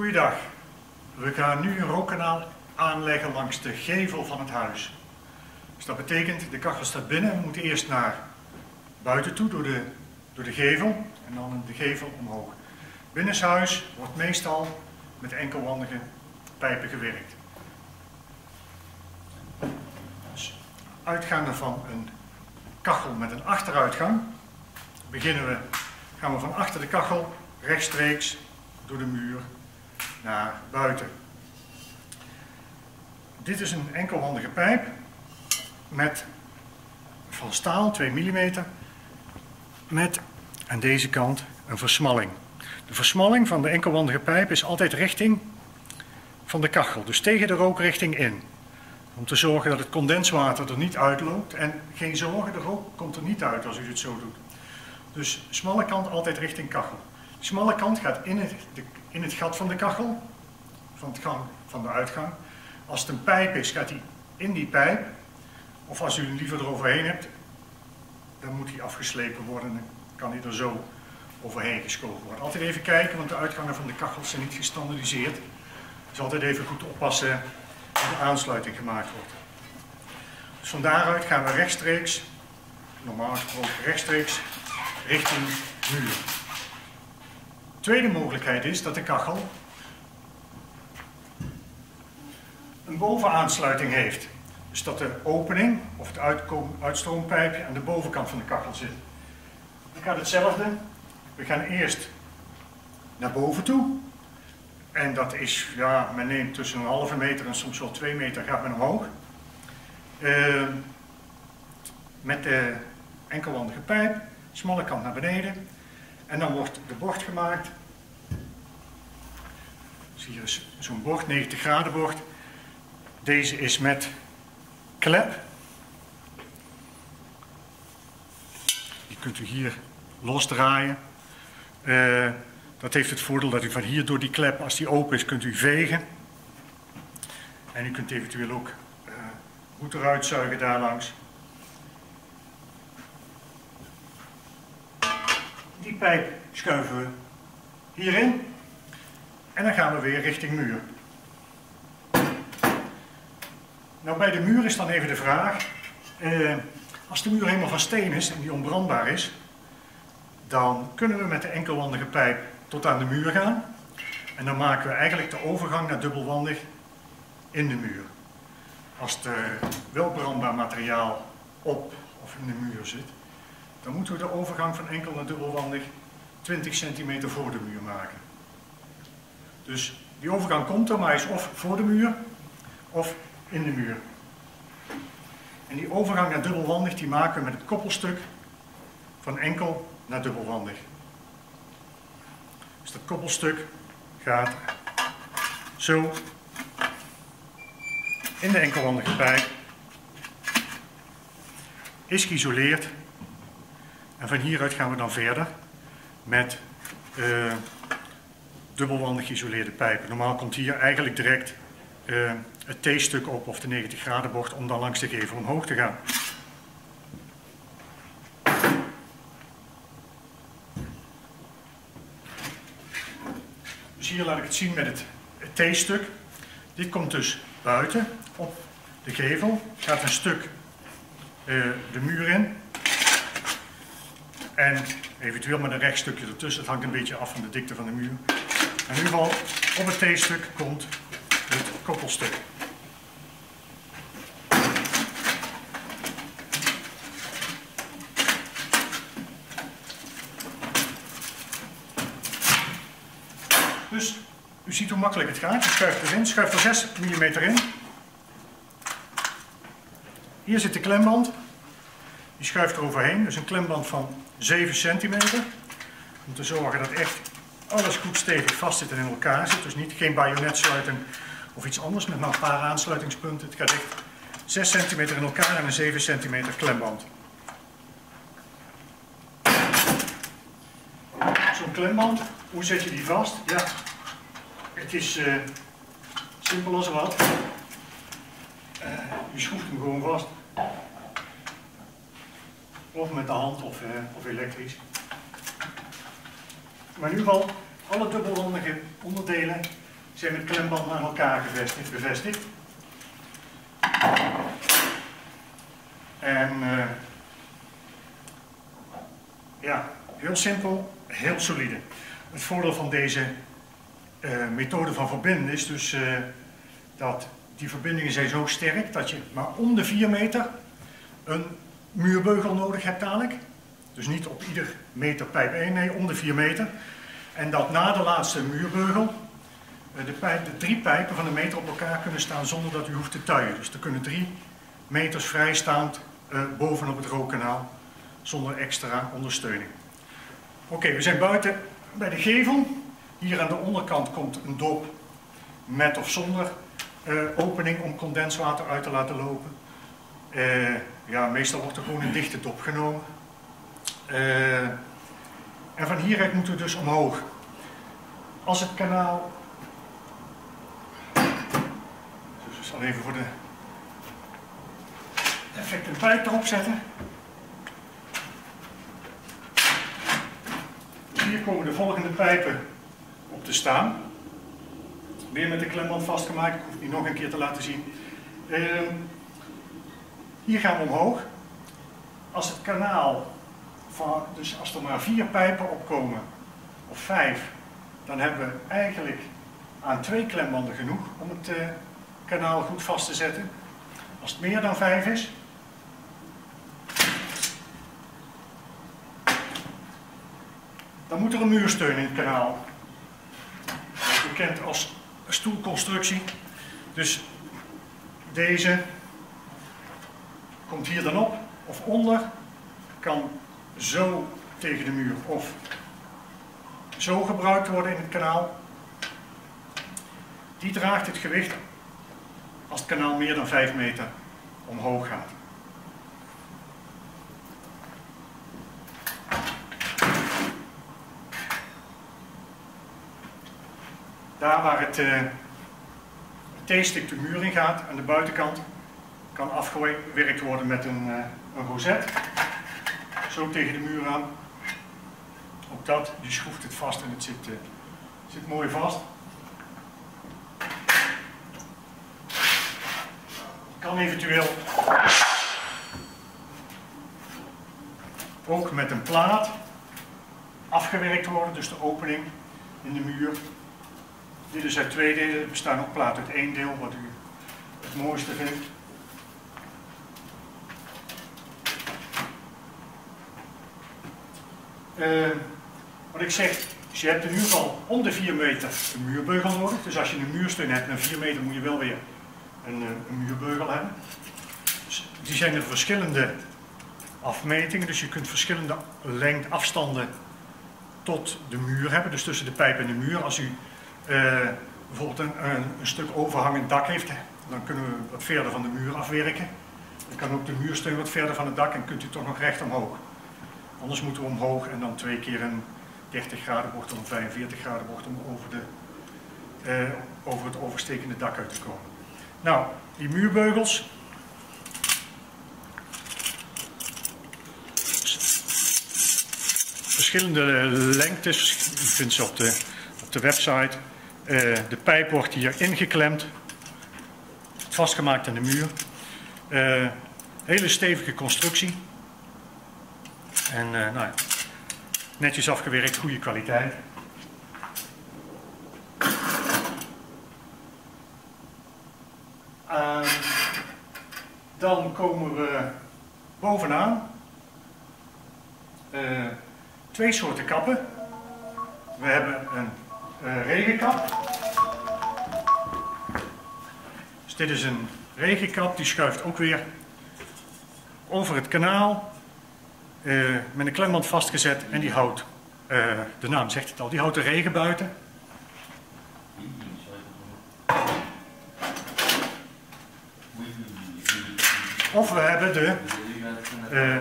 Goeiedag. We gaan nu een rookkanaal aanleggen langs de gevel van het huis. Dus dat betekent, de kachel staat binnen, we moeten eerst naar buiten toe door de, door de gevel en dan de gevel omhoog. Binnenshuis wordt meestal met enkelwandige pijpen gewerkt. Dus uitgaande van een kachel met een achteruitgang, beginnen we, gaan we van achter de kachel rechtstreeks door de muur naar buiten. Dit is een enkelwandige pijp met van staal 2 mm met aan deze kant een versmalling. De versmalling van de enkelwandige pijp is altijd richting van de kachel, dus tegen de rookrichting in. Om te zorgen dat het condenswater er niet uitloopt en geen zorgen, de rook komt er niet uit als u het zo doet. Dus smalle kant altijd richting kachel. De smalle kant gaat in het, in het gat van de kachel, van, het gang, van de uitgang. Als het een pijp is, gaat hij in die pijp. Of als u hem liever eroverheen hebt, dan moet hij afgeslepen worden. Dan kan hij er zo overheen geschoven worden. Altijd even kijken, want de uitgangen van de kachels zijn niet gestandardiseerd. Dus altijd even goed oppassen dat de aansluiting gemaakt wordt. Dus van daaruit gaan we rechtstreeks, normaal gesproken rechtstreeks, richting muur. Tweede mogelijkheid is dat de kachel een bovenaansluiting heeft. Dus dat de opening of het uitstroompijpje aan de bovenkant van de kachel zit. Dan gaat hetzelfde. We gaan eerst naar boven toe. En dat is, ja, men neemt tussen een halve meter en soms wel twee meter gaat men omhoog. Uh, met de enkelwandige pijp, smalle kant naar beneden. En dan wordt de bocht gemaakt. Hier is zo'n bocht, 90 graden bocht. Deze is met klep. Die kunt u hier losdraaien. Uh, dat heeft het voordeel dat u van hier door die klep, als die open is, kunt u vegen. En u kunt eventueel ook uh, goed eruit zuigen daarlangs. Die pijp schuiven we hierin. En dan gaan we weer richting muur. Nou, bij de muur is dan even de vraag, eh, als de muur helemaal van steen is en die onbrandbaar is, dan kunnen we met de enkelwandige pijp tot aan de muur gaan. En dan maken we eigenlijk de overgang naar dubbelwandig in de muur. Als er wel brandbaar materiaal op of in de muur zit, dan moeten we de overgang van enkel naar dubbelwandig 20 centimeter voor de muur maken. Dus die overgang komt er, maar is of voor de muur of in de muur. En die overgang naar dubbelwandig die maken we met het koppelstuk van enkel naar dubbelwandig. Dus dat koppelstuk gaat zo in de enkelwandige pijp, is geïsoleerd en van hieruit gaan we dan verder met uh, dubbelwandig geïsoleerde pijpen. Normaal komt hier eigenlijk direct uh, het T-stuk op of de 90 graden bocht om dan langs de gevel omhoog te gaan. Dus hier laat ik het zien met het, T-stuk. Dit komt dus buiten op de gevel, gaat een stuk uh, de muur in en eventueel met een rechtstukje ertussen. Het hangt een beetje af van de dikte van de muur. In ieder geval op het T-stuk komt het koppelstuk. Dus u ziet hoe makkelijk het gaat. Je schuift erin, schuift er 6 mm in. Hier zit de klemband. Die schuift er overheen, dus een klemband van 7 centimeter. Om te zorgen dat echt alles goed stevig vast zit en in elkaar zit. Dus niet geen bajonetsluiting of iets anders met maar een paar aansluitingspunten. Het gaat echt 6 centimeter in elkaar en een 7 centimeter klemband. Zo'n klemband, hoe zet je die vast? Ja, het is uh, simpel als wat. Uh, je schroeft hem gewoon vast. Of met de hand of, uh, of elektrisch. Maar in ieder geval, alle dubbelwandige onderdelen zijn met klembanden aan elkaar gevestigd, bevestigd. En uh, ja, heel simpel, heel solide. Het voordeel van deze uh, methode van verbinden is dus dat die verbindingen zijn zo sterk dat je maar om de 4 meter een muurbeugel nodig hebt dadelijk. Dus niet op ieder meter pijp 1, nee, om de 4 meter. En dat na de laatste muurbeugel de, pijp, de drie pijpen van een meter op elkaar kunnen staan zonder dat u hoeft te tuien. Dus er kunnen drie meters vrijstaand uh, bovenop het rookkanaal zonder extra ondersteuning. Oké, we zijn buiten bij de gevel. Hier aan de onderkant komt een dop met of zonder uh, opening om condenswater uit te laten lopen. Ja, meestal wordt er gewoon een dichte dop genomen. en van hieruit moeten we dus omhoog. Als het kanaal zal even voor de effect een pijp erop zetten. Hier komen de volgende pijpen op te staan. Weer met de klemband vastgemaakt, ik hoef die nog een keer te laten zien. Uh, hier gaan we omhoog. Als het kanaal, van, dus als er maar vier pijpen opkomen, of vijf, dan hebben we eigenlijk aan twee klembanden genoeg om het uh, kanaal goed vast te zetten. Als het meer dan 5 is, dan moet er een muursteun in het kanaal. Bekend als stoelconstructie. Dus deze komt hier dan op of onder, kan zo tegen de muur of zo gebruikt worden in het kanaal. Die draagt het gewicht als het kanaal meer dan 5 meter omhoog gaat. Daar waar het, uh, T-stuk de muur in gaat, aan de buitenkant, kan afgewerkt worden met een, uh, een rozet. Zo tegen de muur aan. Ook dat, je schroeft het vast en het zit, uh, zit mooi vast. kan eventueel ook met een plaat afgewerkt worden, dus de opening in de muur. Dit is uit twee delen, er bestaan ook platen uit één deel, wat u het mooiste vindt. Uh, wat ik zeg, je hebt in ieder geval om de 4 meter een muurbeugel nodig. Dus als je een muursteun hebt naar 4 meter moet je wel weer een, eh, een muurbeugel hebben. Dus die zijn er verschillende afmetingen, dus je kunt verschillende lengte afstanden tot de muur hebben, dus tussen de pijp en de muur. Als u uh, bijvoorbeeld een, een, een, stuk overhangend dak heeft, dan kunnen we wat verder van de muur afwerken. Dan kan ook de muursteun wat verder van het dak en kunt u toch nog recht omhoog. Anders moeten we omhoog en dan twee keer een 30 graden bocht of een 45 graden bocht om over, de, uh, over het overstekende dak uit te komen. Nou, die muurbeugels. Verschillende lengtes, u vindt ze op de, op de website. Uh, de pijp wordt hier ingeklemd, vastgemaakt aan de muur. Uh, hele stevige constructie. En uh, nou ja, netjes afgewerkt, goede kwaliteit. Dan komen we bovenaan. Uh, twee soorten kappen. We hebben een uh, regenkap. Dus dit is een regenkap, die schuift ook weer over het kanaal. Uh, met een klemband vastgezet en die houdt, de naam zegt het al, die houdt de regen buiten. Of we hebben de uh,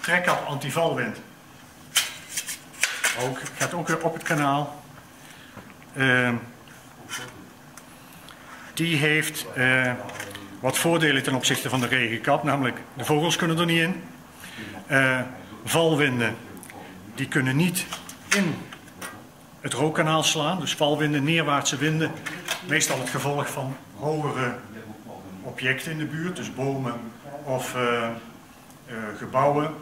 trekkap antivalwind. Ook, gaat ook weer op het kanaal. Uh, die heeft wat voordelen ten opzichte van de regenkap. Namelijk, de vogels kunnen er niet in. Valwinden, die kunnen niet in het rookkanaal slaan. Dus valwinden, neerwaartse winden, meestal het gevolg van hogere objecten in de buurt, dus bomen of uh, uh, gebouwen.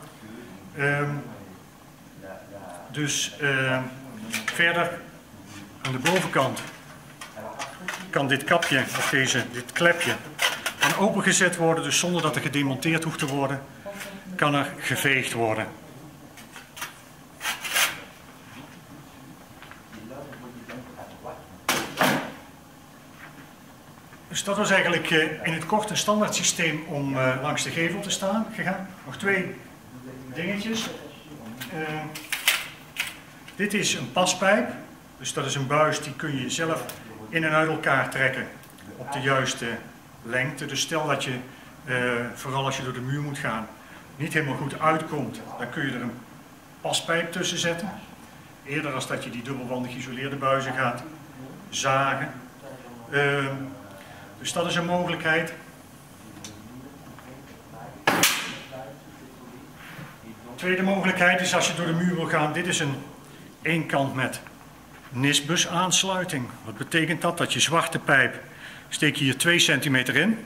Um, dus uh, verder aan de bovenkant kan dit kapje of deze, dit klepje opengezet worden, dus zonder dat er gedemonteerd hoeft te worden, kan er geveegd worden. Dus dat was eigenlijk uh, in het kort een standaard systeem om uh, langs de gevel te staan gegaan. Nog twee dingetjes. Uh, dit is een paspijp. Dus dat is een buis die kun je zelf in en uit elkaar trekken op de juiste lengte. Dus stel dat je, vooral als je door de muur moet gaan, niet helemaal goed uitkomt, dan kun je er een paspijp tussen zetten. Eerder als dat je die dubbelwandig geïsoleerde buizen gaat zagen. Ehm, dus dat is een mogelijkheid. Tweede mogelijkheid is als je door de muur wil gaan. Dit is een eenkant met nisbus aansluiting. Wat betekent dat? Dat je zwarte pijp steek je hier 2 centimeter in.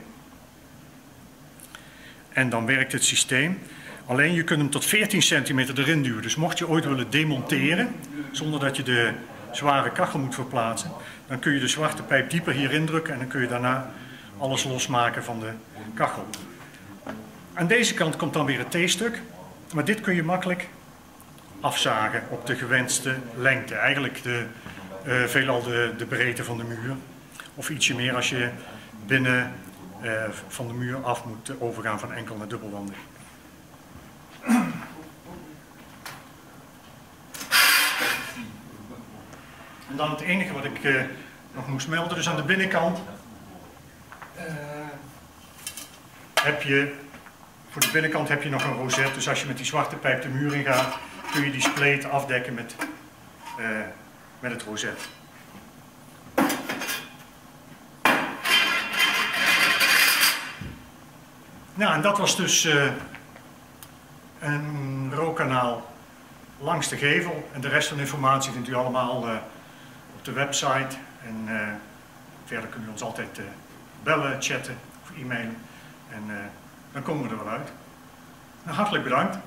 En dan werkt het systeem. Alleen je kunt hem tot 14 centimeter erin duwen. Dus mocht je ooit willen demonteren, zonder dat je de zware kachel moet verplaatsen, dan kun je de zwarte pijp dieper hierin drukken en dan kun je daarna alles losmaken van de kachel. Aan deze kant komt dan weer het T-stuk, maar dit kun je makkelijk afzagen op de gewenste lengte. Eigenlijk de, uh, veelal de, de breedte van de muur. Of ietsje meer als je binnen van de muur af moet overgaan van enkel naar dubbelwandig. En dan het enige wat ik uh, nog moest melden, dus aan de binnenkant uh, heb je, voor de binnenkant heb je nog een rozet, dus als je met die zwarte pijp de muur in gaat, kun je die spleet afdekken met, met het rozet. Nou, en dat was dus een rookkanaal langs de gevel. En de rest van de informatie vindt u allemaal uh, op de website. En uh, verder kunt u ons altijd bellen, chatten of e-mailen. En dan komen we er wel uit. Nou, hartelijk bedankt.